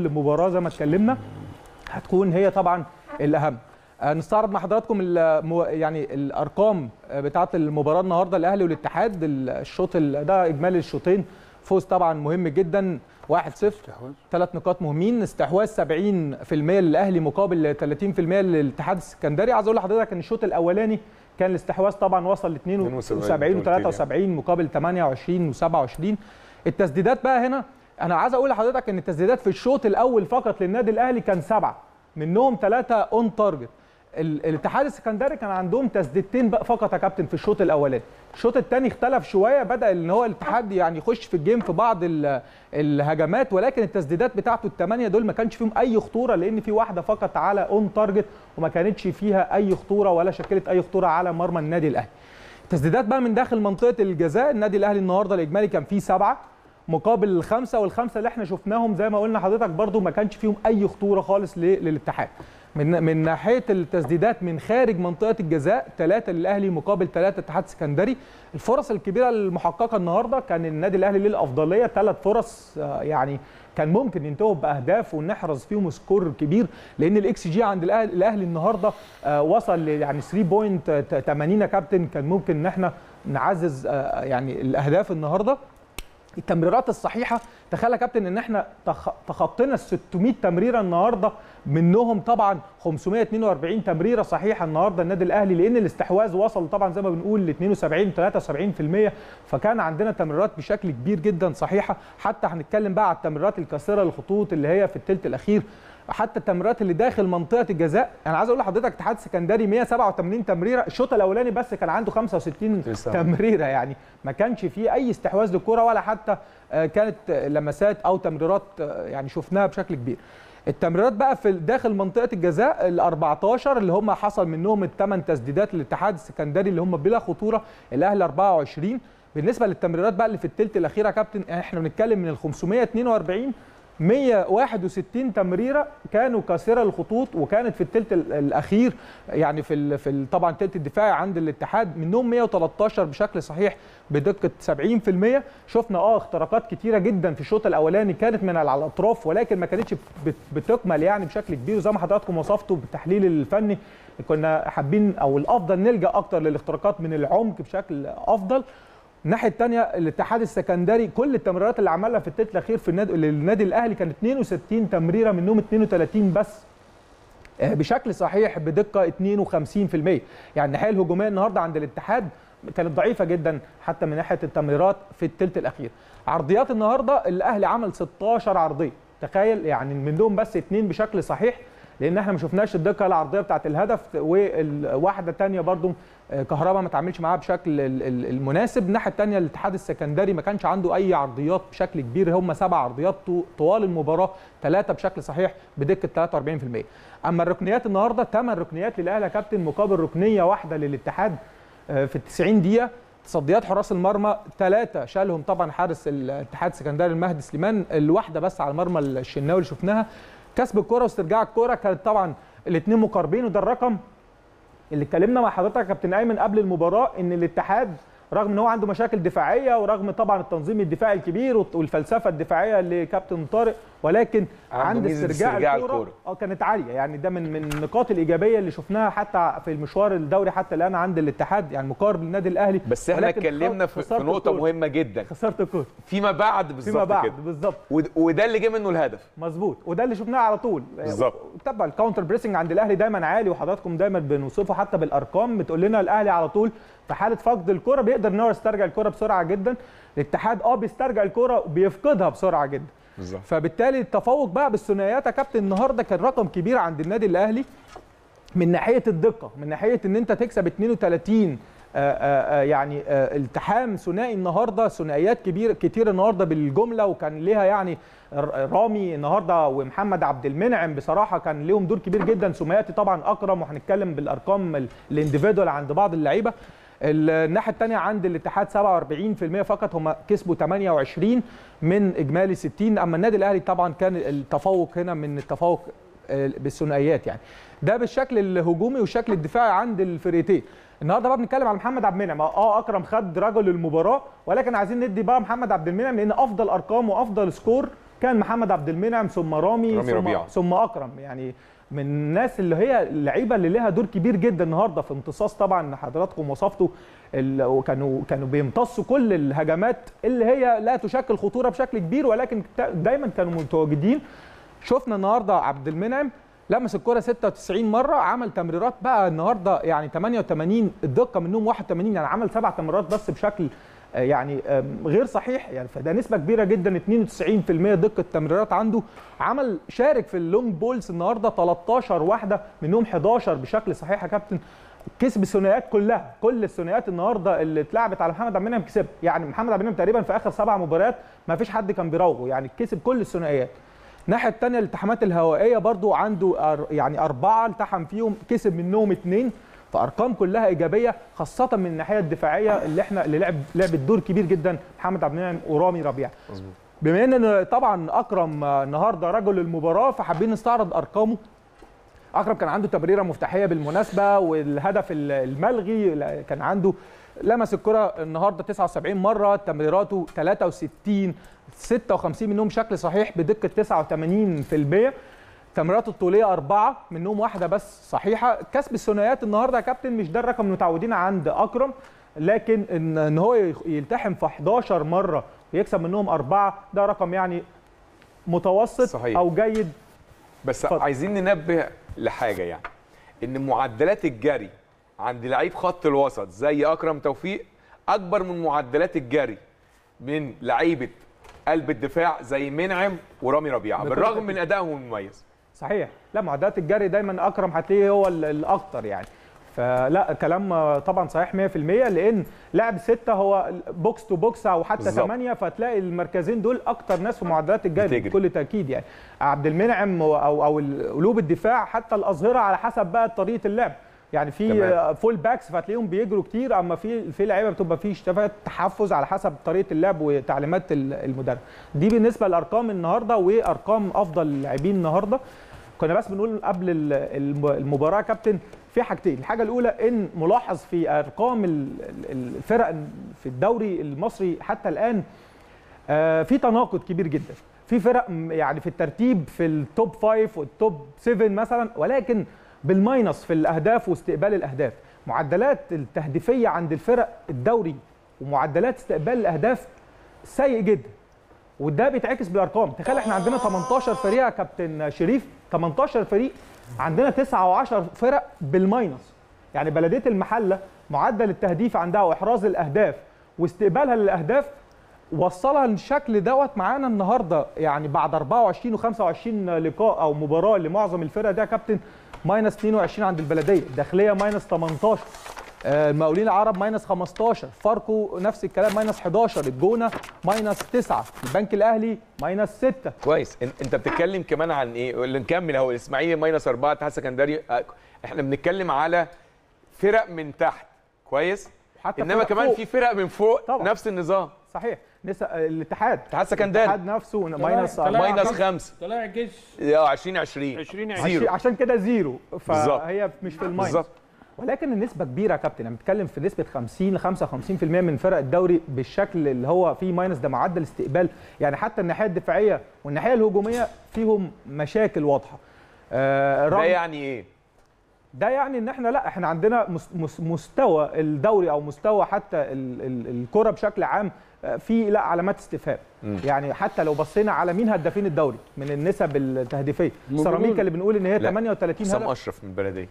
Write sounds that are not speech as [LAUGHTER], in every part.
المباراه زي ما اتكلمنا هتكون هي طبعا الأهم. آه، نستعرض مع حضراتكم المو... يعني الأرقام بتاعة المباراة النهارده. الأهلي والاتحاد الشوط ال- ده إجمالي الشوطين. فوز طبعا مهم جدا. 1-0 ثلاث نقاط مهمين. استحواذ 70% للأهلي مقابل 30% للاتحاد السكندري. عايز أقول لحضرتك إن الشوط الأولاني كان الاستحواذ طبعا وصل ل 72 و73 مقابل 28 و27 التسديدات بقى هنا أنا عايز أقول لحضرتك ان التسديدات في الشوط الأول فقط للنادي الاهلي كان سبعة. منهم ثلاثة on target ال- الاتحاد السكندري كان عندهم تسديدتين بقى فقط يا كابتن في الشوط الاولاني. الشوط الثاني اختلف شوية بدأ إن هو الاتحاد يعني يخش في ال game في بعض ال- الهجمات ولكن التسديدات بتاعته الثمانيه دول ما كانش فيهم أي خطورة لأن في واحدة فقط على on target وما كانتش فيها أي خطورة ولا شكلت أي خطورة على مرمى النادي الأهلي. تسديدات بقى من داخل منطقة الجزاء النادي الأهلي النهارده الإجمالي كان فيه سبعة. مقابل الخمسة والخمسة اللي إحنا شفناهم زي ما قلنا حضرتك برضو ما كانش فيهم أي خطورة خالص للاتحاد. من من ناحية التسديدات من خارج منطقة الجزاء ثلاثة للأهلي مقابل ثلاثة اتحاد سكندري. الفرص الكبيرة المحققة النهارده كان النادي الأهلي ليه الافضليه ثلاث فرص آه، يعني كان ممكن ينتهوا بأهداف ونحرز فيهم score كبير لأن الاكس جي عند الأهلي النهارده آه، وصل يعني 3.80 يا كابتن. كان ممكن إن إحنا نعزز آه، يعني الأهداف النهارده. التمريرات الصحيحة تخيل يا كابتن إن إحنا تخ- تخطينا ال 600 تمريرة النهارده منهم طبعا 542 تمريرة صحيحة النهارده النادي الأهلي لأن الاستحواذ وصل طبعا زي ما بنقول ل 72 73% فكان عندنا تمريرات بشكل كبير جدا صحيحة. حتى هنتكلم بقى على التمريرات الكاسره للخطوط اللي هي في الثلث الأخير. حتى التمريرات اللي داخل منطقة الجزاء أنا عايز أقول لحضرتك اتحاد سكندري 187 تمريرة. الشوط الأولاني بس كان عنده 65 تسعة. تمريرة يعني. ما كانش فيه أي استحواذ للكره ولا حتى آه، كانت آه، لمسات أو تمريرات آه، يعني شفناها بشكل كبير. التمريرات بقى في داخل منطقة الجزاء ال 14 اللي هم حصل منهم الثمان تسديدات للاتحاد السكندري اللي هم بلا خطورة الأهلي 24 بالنسبة للتمريرات بقى اللي في الثلث الاخير يا كابتن إحنا بنتكلم من ال 542 161 تمريرة كانوا كاسرة الخطوط وكانت في الثلث ال- الأخير يعني في في طبعا الثلث الدفاعي عند الاتحاد منهم 113 بشكل صحيح بدقة 70% شفنا آه اختراقات كتيرة جدا في الشوط الأولاني كانت من على الأطراف ولكن ما كانتش بت- بتكمل يعني بشكل كبير وزي ما حضراتكم وصفتوا بالتحليل الفني كنا حابين أو الأفضل نلجأ أكتر للاختراقات من العمق بشكل أفضل. الناحية الثانية الاتحاد السكندري كل التمريرات اللي عملها في الثلث الأخير في النادي للنادي الأهلي كانت 62 تمريرة منهم 32 بس. آه، بشكل صحيح بدقة 52% يعني الناحيه الهجوميه النهارده عند الاتحاد كانت ضعيفة جدا حتى من ناحية التمريرات في الثلث الأخير. عرضيات النهارده الأهلي عمل 16 عرضية. تخيل يعني منهم بس اثنين بشكل صحيح. لأن إحنا ما شفناش الدقه العرضيه بتاعه الهدف والواحده تانية برضو آه، كهربا ما تعملش معاها بشكل ال- ال- المناسب. الناحية الثانية الاتحاد السكندري ما كانش عنده أي عرضيات بشكل كبير. هم سبع عرضيات طو- طوال المباراة ثلاثة بشكل صحيح بدقة 43% أما الركنيات النهارده ثمان ركنيات للأهلي يا كابتن مقابل ركنية واحدة للاتحاد آه، في ال 90 دقيقة. تصديات حراس المرمى ثلاثة شالهم طبعا حارس الاتحاد السكندري المهدي سليمان الواحدة بس على مرمى الشناوي اللي شفناها. كسب الكره واسترجاع الكره كانت طبعا الاثنين مقاربين وده الرقم اللي اتكلمنا مع حضرتك يا كابتن ايمن قبل المباراة إن الاتحاد رغم إن هو عنده مشاكل دفاعية ورغم طبعا التنظيم الدفاعي الكبير والفلسفة الدفاعية لكابتن طارق ولكن عند استرجاع, الكورة. آه كانت عالية. يعني ده من من النقاط الإيجابية اللي شفناها حتى في المشوار الدوري حتى الآن عند الاتحاد يعني مقارب للنادي الأهلي. بس إحنا اتكلمنا في, في نقطة. مهمة جدا. خسرت الكورة. فيما بعد بالظبط فيما بعد بالظبط. ود- وده اللي جه منه الهدف. مظبوط. وده اللي شفناه على طول. بالظبط. طبعا ال counter pressing عند الأهلي دايما عالي وحضراتكم دايما بنوصفه حتى بالأرقام. بتقول لنا الأهلي على طول في حالة فقد الكرة بيقدر إن هو يسترجع الكرة بسرعة جدا. الاتحاد آه بيسترجع الكرة وبيفقدها بسرعة جدا. بالظبط. فبالتالي التفوق بقى بالثنائيات. يا كابتن النهارده كان رقم كبير عند النادي الأهلي من ناحية الدقة من ناحية إن أنت تكسب 32 آه، آه، آه، يعني آه، التحام ثنائي النهارده ثنائيات كبير كتير النهارده بالجملة وكان ليها يعني رامي النهارده ومحمد عبد المنعم. بصراحة كان ليهم دور كبير جدا. ثنائياتي طبعا أكرم وهنتكلم بالأرقام ال- الإنديفيدوال عند بعض اللعيبة. الناحية الثانية عند الاتحاد 47% فقط هم كسبوا 28 من إجمالي 60 أما النادي الأهلي طبعا كان التفوق هنا من التفوق آه، بالثنائيات يعني. ده بالشكل الهجومي والشكل الدفاعي عند الفرقتين. النهارده بقى بنتكلم على محمد عبد المنعم. آه أكرم خد رجل المباراة ولكن عايزين ندي بقى محمد عبد المنعم لأن أفضل أرقام وأفضل سكور كان محمد عبد المنعم ثم رامي, رامي ثم. ثم أكرم. يعني من الناس اللي هي اللعيبة اللي لها دور كبير جدا النهارده في امتصاص طبعا حضراتكم وصفتوا ال- وكانوا كانوا بيمتصوا كل الهجمات اللي هي لا تشكل خطورة بشكل كبير ولكن دايما كانوا متواجدين. شفنا النهارده عبد المنعم لمس الكرة 96 مرة عمل تمريرات بقى النهارده يعني 88 الدقة منهم 81 يعني عمل سبع تمريرات بس بشكل يعني آم، غير صحيح يعني. فده نسبة كبيرة جدا 92% دقة تمريرات عنده. عمل شارك في ال long balls النهارده 13 واحدة منهم 11 بشكل صحيح يا كابتن. كسب الثنائيات كلها. كل الثنائيات النهارده اللي اتلعبت على محمد عبد المنعم كسبها يعني محمد عبد المنعم تقريبا في آخر سبع مباريات ما فيش حد كان بيراوغه. يعني كسب كل الثنائيات. الناحية الثانية الالتحامات الهوائية برضو عنده يعني أربعة التحم فيهم. كسب منهم اثنين فأرقام كلها إيجابية خاصة من الناحية الدفاعية اللي إحنا اللي لعب لعبت دور كبير جدا محمد عبد المنعم ورامي ربيعه مظبوط. بما إن طبعا أكرم النهارده رجل المباراة فحابين نستعرض أرقامه. أكرم كان عنده تمريره مفتاحية بالمناسبة والهدف ال- الملغي كان عنده لمس الكرة النهارده 79 مرة تمريراته 63 56 منهم بشكل صحيح بدقة 89% تمريراته الطولية أربعة منهم واحدة بس صحيحة كسب الثنائيات النهارده يا كابتن مش ده الرقم المتعودين عند أكرم لكن ان إن هو يلتحم في 11 مرة ويكسب منهم أربعة ده رقم يعني متوسط صحيح. أو جيد بس اتفضل. عايزين ننبه لحاجة يعني إن معدلات الجري عند لعيب خط الوسط زي أكرم توفيق أكبر من معدلات الجري من لعيبة قلب الدفاع زي منعم ورامي ربيعة بالرغم. من أدائهم المميز صحيح. لا معدلات الجري دايما أكرم هتلاقيه هو ال- الأكتر يعني. فلا كلام طبعا صحيح 100% لأن لاعب ستة هو box to box أو حتى. ثمانية فتلاقي المركزين دول أكتر ناس في معدلات الجري. بكل تأكيد يعني. عبد المنعم أو أو قلوب الدفاع حتى الأظهرة على حسب بقى طريقة اللعب. يعني في full backs فتلاقيهم بيجروا كتير أما في في لعيبة بتبقى في اشتفاءات تحفظ على حسب طريقة اللعب وتعليمات ال- المدرب. دي بالنسبة لأرقام النهارده وأرقام أفضل اللاعبين النهارده. كنا بس بنقول قبل ال- الم- المباراة كابتن في حاجتين. الحاجة الأولى إن ملاحظ في أرقام ال- ال- الفرق في الدوري المصري حتى الآن آه، في تناقض كبير جدا. في فرق يعني في الترتيب في ال top 5 وال top 7 مثلا ولكن بال minus في الأهداف واستقبال الأهداف. معدلات التهديفية عند الفرق الدوري ومعدلات استقبال الأهداف سيء جدا. وده بيتعكس بالأرقام. تخيل إحنا عندنا 18 فريق يا كابتن شريف 18 فريق عندنا 9 و10 فرق بال minus. يعني بلدية المحلة معدل التهديف عندها وإحراز الأهداف واستقبالها للأهداف وصلها للشكل دوت معانا النهارده. يعني بعد 24 و25 لقاء أو مباراة لمعظم الفرق ده يا كابتن minus 22 عند البلدية. الداخليه minus 18 آه، المقاولين العرب minus 15 فاركو نفس الكلام minus 11 الجونة minus 9 البنك الأهلي minus 6 كويس. إن- أنت بتتكلم كمان عن إيه؟ اللي نكمل اهو الاسماعيلي minus 4 اتحاد سكندري آه، إحنا بنتكلم على فرق من تحت. كويس؟ حتى إنما فرق كمان فوق. في فرق من فوق طبعا. نفس النظام. صحيح. نسا الاتحاد. اتحاد سكندري الاتحاد نفسه minus minus خمسة. 5 طلع الجيش. آه 2020 20 عشان- كده zero. بالظبط. فهي مش في ال minus. بالظبط. ولكن النسبة كبيرة يا كابتن أنا بتكلم في نسبة 50 ل 55% من فرق الدوري بالشكل اللي هو فيه minus ده معدل استقبال يعني حتى الناحية الدفاعية والناحية الهجومية فيهم مشاكل واضحة آه ده يعني إيه ده يعني إن إحنا لأ إحنا عندنا مس- مس- مستوى الدوري أو مستوى حتى ال- ال- الكرة بشكل عام آه، في لأ علامات استفهام. يعني حتى لو بصينا على مين هدافين الدوري من النسب التهديفية. سيراميكا اللي بنقول إن هي لأ. 38 حسام هدف أشرف من البلديه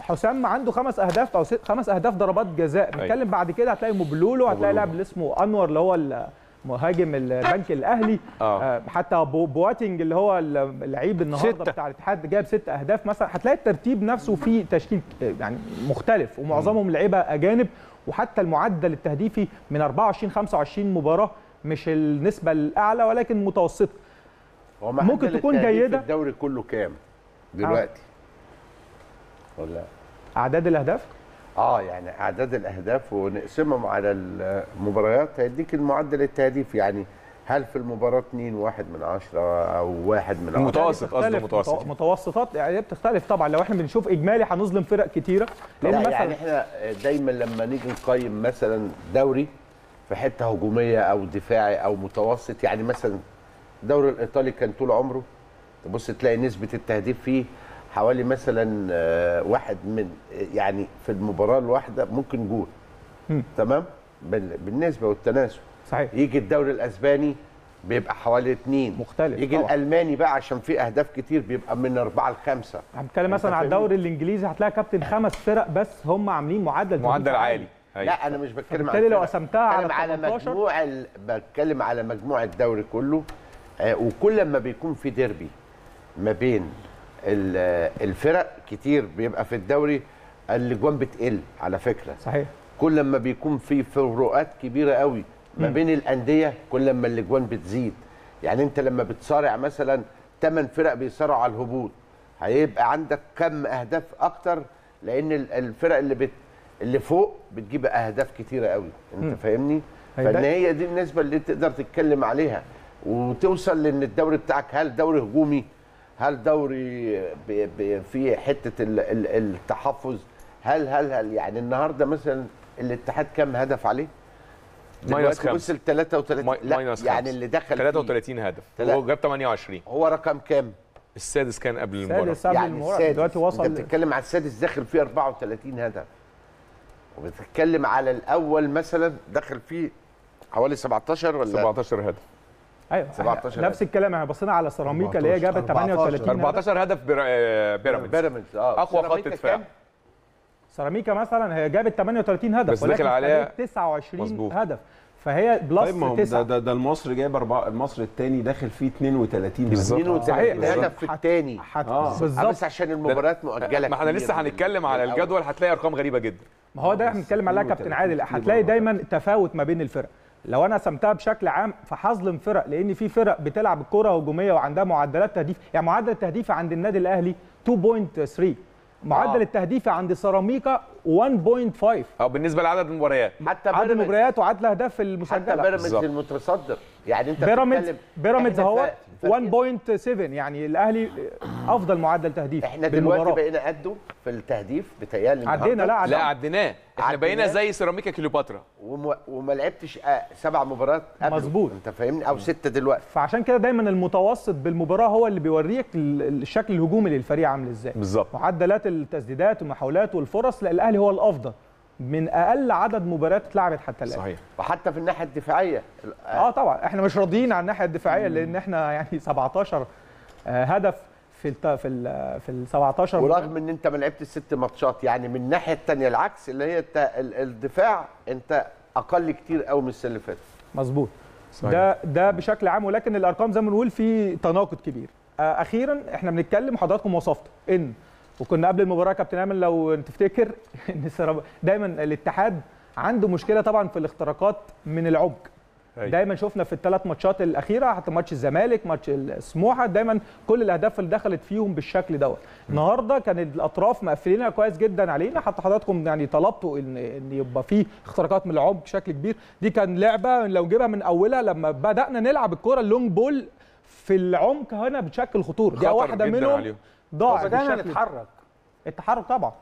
حسام عنده خمس أهداف أو ست خمس أهداف ضربات جزاء. بنتكلم بعد كده هتلاقي مابولولو هتلاقي. لاعب اللي اسمه أنور اللي هو مهاجم البنك الأهلي. آه. آه، حتى بو- بواتينج اللي هو اللعيب النهارده ستة. بتاع الاتحاد جاب ست أهداف مثلا. هتلاقي الترتيب نفسه فيه تشكيل آه، يعني مختلف. ومعظمهم لعيبة أجانب. وحتى المعدل التهديفي من 24 25 مباراة مش النسبة الأعلى ولكن متوسطة. هو ممكن تكون. في الدوري كله كام دلوقتي؟ ولا أعداد الأهداف؟ آه يعني أعداد الأهداف ونقسمهم على المباريات. هيديك المعدل التهديف يعني هل في المباراة 2 واحد من عشرة أو واحد من عشرة؟ المتوسط قصده بتختلف، متوسط. متو- متوسطات يعني هي بتختلف طبعا. لو إحنا بنشوف إجمالي هنظلم فرق كتيرة. لأن لا مثلا يعني إحنا دايما لما نيجي نقيم مثلا دوري في حتة هجومية أو دفاعي أو متوسط يعني مثلا الدوري الإيطالي كان طول عمره. تبص تلاقي نسبة التهديف فيه حوالي مثلا آه، واحد من يعني في المباراة الواحدة ممكن جول. تمام بال- بالنسبة والتناسب صحيح يجي الدوري الأسباني بيبقى حوالي اثنين مختلف يجي طبعاً. الألماني بقى عشان فيه أهداف كتير بيبقى من أربعة لخمسة هنتكلم مثلا على؟ الدوري الإنجليزي هتلاقي كابتن خمس فرق بس هم عاملين معدل معدل تهديف عالي أيوة. لا أنا مش بتكلم فبالتالي لو. قسمتها على على 18 مجموع ال... بتكلم على مجموع الدوري كله آه وكل ما بيكون في ديربي ما بين الفرق كتير بيبقى في الدوري الاجوان بتقل على فكرة. صحيح. كل ما بيكون في فروقات كبيرة قوي ما. بين الأندية كل ما الاجوان بتزيد. يعني انت لما بتصارع مثلا 8 فرق بيصارعوا على الهبوط هيبقى عندك كم أهداف أكتر؟ لأن ال- الفرق اللي بت اللي فوق بتجيب أهداف كتيرة قوي. انت. فاهمني؟ فإن هي دي النسبة اللي تقدر تتكلم عليها وتوصل لأن الدوري بتاعك هل دوري هجومي؟ هل دوري ب- ب- في حتة ال- ال- التحفظ؟ هل هل هل يعني النهارده مثلا الاتحاد كام هدف عليه؟ minus خمسة. وصل 33 ماي- لا minus يعني. اللي دخل فيه 33 هدف. تلا- هو جاب 28 هو رقم كام؟ السادس كان قبل المباراة. سادس قبل يعني السادس. دلوقتي أنت وصل بتتكلم على السادس داخل فيه 34 هدف. وبتتكلم على الأول مثلا داخل فيه حوالي 17 ولا 17 هدف. أيوه 17 نفس الكلام إحنا بصينا على سيراميكا اللي هي 14. جابت 38 هدف 14 هدف آه، بيراميدز بيراميدز آه أقوى خط دفاع؟ سيراميكا مثلا هي جابت 38 هدف بس داخل ولكن عليها خدت 29 مظبوط. هدف فهي بلس طيب ما هو ده, 9 ده, ده المصري جايب أربعة المصري الثاني داخل فيه 32 بالظبط. 32 صحيح. هدف في الثاني. آه. بالظبط بس عشان المباريات مؤجلة ما إحنا لسه هنتكلم على. الجدول هتلاقي أرقام غريبة جدا ما هو ده إحنا بنتكلم عليها كابتن 32 عادل هتلاقي. دايما تفاوت ما بين الفرق لو أنا قسمتها بشكل عام فهظلم فرق لأن في فرق بتلعب الكره هجومية وعندها معدلات تهديف يعني معدل التهديف عند النادي الأهلي 2.3 معدل آه. التهديف عند سيراميكا 1.5 أو بالنسبة لعدد المباريات. حتى عدد بيراميدز. المباريات وعدد الأهداف حتى المسجلة. بيراميدز بالظبط. المتصدر. يعني أنت بيراميدز بيراميدز اهو فرق- 1.7 يعني الأهلي أفضل معدل تهديف إحنا دلوقتي. بقينا قده في التهديف بتهيألي عدينا لا لا عدينا عديناه. إحنا. بقينا زي سيراميكا كليوباترا. وما, وما لعبتش آه، سبع مباريات. مظبوط. أنت فاهمني؟ أو ستة دلوقتي. فعشان كده دايما المتوسط بالمباراة هو اللي بيوريك ال- الشكل الهجومي للفريق عامل إزاي. بالظبط. معدلات التسديدات والمحاولات والفرص لا الاهلي هو الأفضل. من أقل عدد مباريات اتلعبت حتى الآن. صحيح. وحتى في الناحية الدفاعية. آه طبعا. إحنا مش راضيين عن الناحية الدفاعية لأن إحنا يعني 17 آه، هدف في الت... في ال... في ال 17 ورغم إن أنت ما لعبتش ست ماتشات يعني من الناحية الثانية العكس اللي هي الت- الدفاع أنت أقل كتير قوي من السنة اللي فاتت. مظبوط. صحيح. ده ده بشكل عام ولكن الأرقام زي ما بنقول في تناقض كبير. آه، أخيرا إحنا بنتكلم حضراتكم وصفت إن وكنا قبل المباراة كابتن ايمن لو تفتكر [LAUGHS] إن دايما الاتحاد عنده مشكلة طبعا في الاختراقات من العمق. أيوة. دايما شفنا في الثلاث ماتشات الأخيرة حتى ماتش الزمالك ماتش سموحه دايما كل الأهداف اللي دخلت فيهم بالشكل دوت. النهارده كان الأطراف مقفلينها كويس جدا علينا حتى حضراتكم يعني طلبتوا ان إن يبقى في اختراقات من العمق بشكل كبير. دي كان لعبة لو جيبها من أولها لما بدأنا نلعب الكره اللونج بول في العمق هنا بتشكل خطورة. دي واحدة منهم. عليهم. ضاعت بدانا نتحرك التحرك طبعا.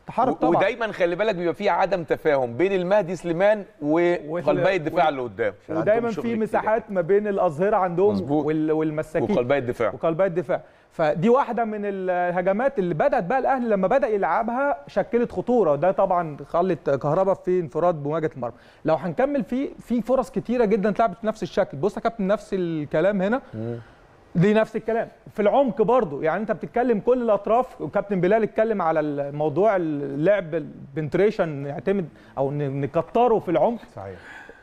التحرك طبعا. ودايما خلي بالك بيبقى في عدم تفاهم بين المهدي سليمان وقلبي الدفاع اللي قدام. ودايما في. مساحات ما بين الأظهرة عندهم والمساكين. وقلبي الدفاع. وقلبي الدفاع. فدي واحدة من الهجمات اللي بدأت بقى الأهلي لما بدأ يلعبها شكلت خطورة. وده طبعا خلت كهربا في انفراد بمواجهة المرمى. لو هنكمل في في فرص كتيرة جدا اتلعبت بنفس الشكل. بص يا كابتن نفس الكلام هنا. دي نفس الكلام. في العمق برضو يعني انت بتتكلم كل الأطراف وكابتن بلال اتكلم على الموضوع اللعب ال penetration يعتمد أو نكتره في العمق. صحيح.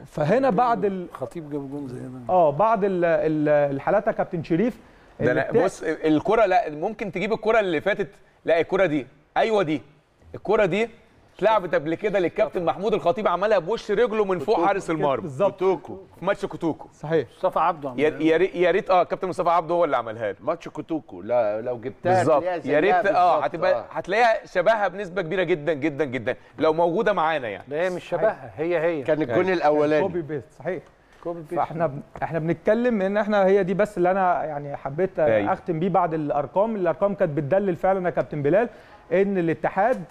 فهنا بعد ال... خطيب جاب جون زي ده آه بعد ال... ال... الحالات يا كابتن شريف. ده أنا بتاع- بص الكرة لا ممكن تجيب الكرة اللي فاتت لا الكرة دي. أيوه دي. الكرة دي اتلعبت قبل كده للكابتن محمود الخطيب عملها بوش رجله من فوق حارس المرمى. بالظبط. كوتوكو. في ماتش كوتوكو. صحيح. مصطفى عبده عمل يا؟ يا ريت يا ريت آه كابتن مصطفى عبده هو اللي عملها له. ماتش كوتوكو. لا لو جبتها بالظبط. يا ريت آه هتبقى آه. هتلاقيها شبهها بنسبة كبيرة جدا جدا جدا. لو موجودة معانا يعني. ده هي مش شبهها. هي هي. كان ال goal copy الأولاني. paste صحيح. copy paste. فاحنا ب... إحنا بنتكلم ان إحنا هي دي بس اللي أنا يعني حبيت أيوة. اختم بيه بعد الارقام. الارقام كانت بتدلل فعلا يا كابتن بلال ان الاتحاد.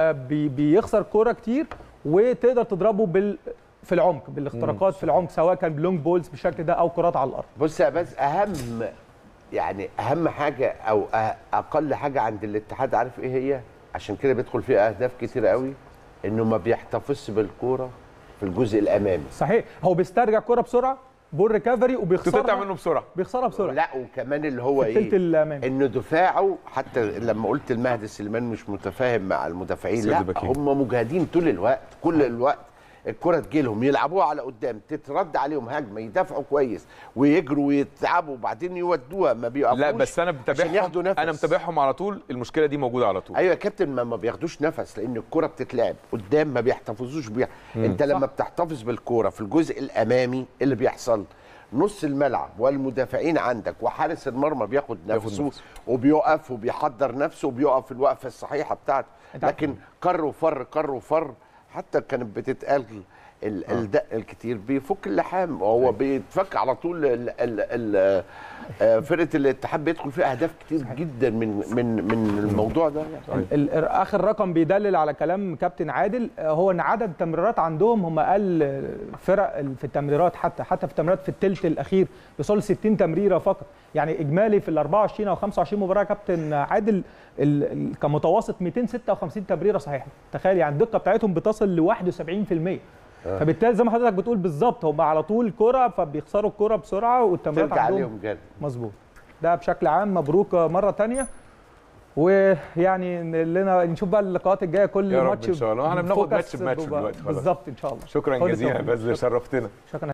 بيخسر كورة كتير وتقدر تضربه في العمق بالاختراقات في العمق سواء كان ب long balls بالشكل ده أو كرات على الأرض. بص يا بس أهم يعني أهم حاجة أو أقل حاجة عند الاتحاد عارف إيه هي؟ عشان كده بيدخل فيه أهداف كتير قوي إنه ما بيحتفظش بالكورة في الجزء الأمامي. صحيح هو بيسترجع الكره بسرعة؟ ball recovery وبيخسرها منه بسرعة. بيخسرها بسرعة. لا وكمان اللي هو إيه؟ إنه دفاعه حتى لما قلت المهدي سليمان مش متفاهم مع المدافعين لا. هم مجاهدين طول الوقت كل الوقت. الكرة تجيلهم يلعبوها على قدام تترد عليهم هجمة يدافعوا كويس ويجروا ويتعبوا وبعدين يودوها ما بيقفوش لا بس أنا عشان ياخدوا متابعهم نفس. أنا متابعهم على طول المشكلة دي موجودة على طول. أيوه يا كابتن ما, ما بياخدوش نفس لأن الكرة بتتلعب. قدام ما بيحتفظوش بيها. أنت لما بتحتفظ بالكرة في الجزء الأمامي اللي بيحصل؟ نص الملعب والمدافعين عندك وحارس المرمى بياخد بياخد نفسه نفسه. وبيقف وبيحضر نفسه وبيقف الوقفة الصحيحة بتاعته. لكن كر وفر كر وفر حتى كانت بتتقال ال- الدق الكتير بيفك اللحام. وهو بيتفك على طول ال- ال- ال- آه، فرقة الاتحاد بيدخل فيها أهداف كتير جدا من من من الموضوع ده. يعني. ال- آخر رقم بيدلل على كلام كابتن عادل. آه، هو إن عدد التمريرات عندهم هم أقل آه، فرق في التمريرات حتى حتى في التمريرات في الثلث الأخير بيوصلوا 60 تمريرة فقط. يعني إجمالي في ال 24 أو 25 مباراة كابتن عادل كمتوسط 256 تمريرة صحيحة. تخيل يعني الدقة بتاعتهم بتصل ل 71% فبالتالي زي ما حضرتك بتقول بالظبط هم على طول كرة فبيخسروا الكرة بسرعة والتمريرات ترجع عليهم جد. مظبوط. ده بشكل عام مبروك مرة تانية. ويعني لنا نشوف بقى اللقاءات الجاية كل يا رب ماتش إن شاء الله. إحنا بناخد ماتش بماتش دلوقتي خلاص. بالظبط إن شاء الله. شكرا جزيلا. بذل شرفتنا. شكرا.